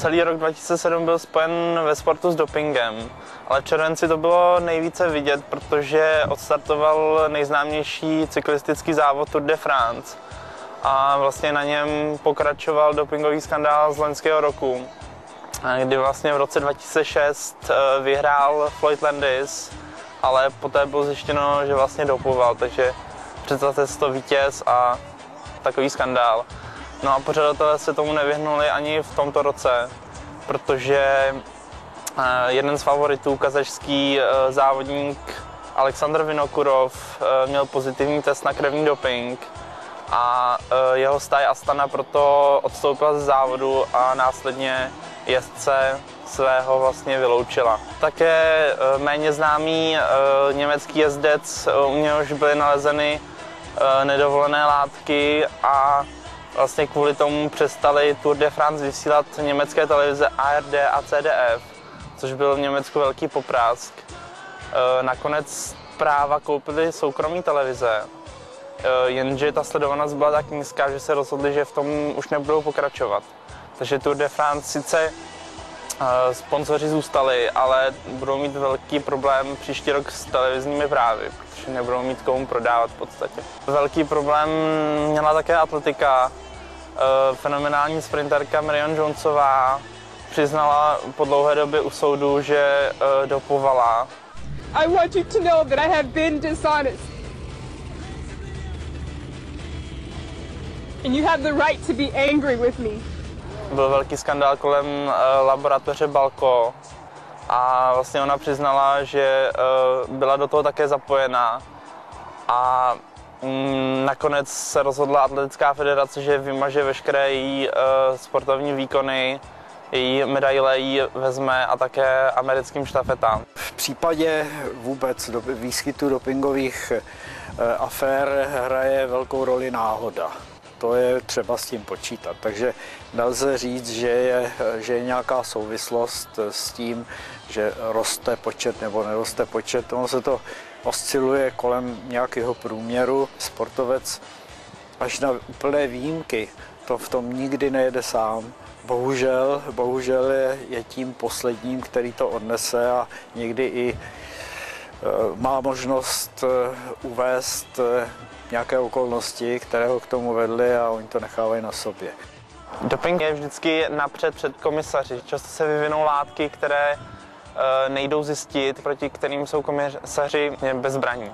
celý rok 2007 byl spojen ve sportu s dopingem, ale v červenci to bylo nejvíce vidět, protože odstartoval nejznámější cyklistický závod Tour de France a vlastně na něm pokračoval dopingový skandál z loňského roku, kdy vlastně v roce 2006 eh, vyhrál Floyd Landis, ale poté bylo zjištěno, že vlastně dopoval, takže představte si to vítěz a takový skandál. No a pořadatelé se tomu nevyhnuli ani v tomto roce, protože eh, jeden z favoritů, kazašský eh, závodník Aleksandr Vinokurov, měl pozitivní test na krevní doping a jeho stáj Astana proto odstoupila ze závodu a následně jezdce svého vlastně vyloučila. Také eh, méně známý eh, německý jezdec, eh, u něhož byly nalezeny nedovolené látky a vlastně kvůli tomu přestali Tour de France vysílat německé televize ARD a CDF, což byl v Německu velký poprásk. Nakonec práva koupili soukromí televize, jenže ta sledovanost byla tak nízká, že se rozhodli, že v tom už nebudou pokračovat. Takže Tour de France sice Sponzoři zůstali, ale budou mít velký problém příští rok s televizními právy, protože nebudou mít komu prodávat v podstatě. Velký problém měla také atletika. E, fenomenální sprinterka Marion Jonesová přiznala po dlouhé době u soudu, že e, dopovala. I want you to know that I have been dishonest. And you have the right to be angry with me byl velký skandál kolem eh, laboratoře Balko a vlastně ona přiznala, že eh, byla do toho také zapojená a mm, nakonec se rozhodla atletická federace, že vymaže veškeré její eh, sportovní výkony, její medaile jí vezme a také americkým štafetám. V případě vůbec výskytu dopingových afér hraje velkou roli náhoda to je třeba s tím počítat. Takže nelze říct, že je, že je nějaká souvislost s tím, že roste počet nebo neroste počet. Ono se to osciluje kolem nějakého průměru. Sportovec až na úplné výjimky to v tom nikdy nejede sám. Bohužel, bohužel je, je tím posledním, který to odnese a někdy i má možnost eh, uvést eh, nějaké okolnosti, které ho k tomu vedly a oni to nechávají na sobě. Doping je vždycky napřed před komisaři. Často se vyvinou látky, které eh, nejdou zjistit, proti kterým jsou komisaři bezbraní.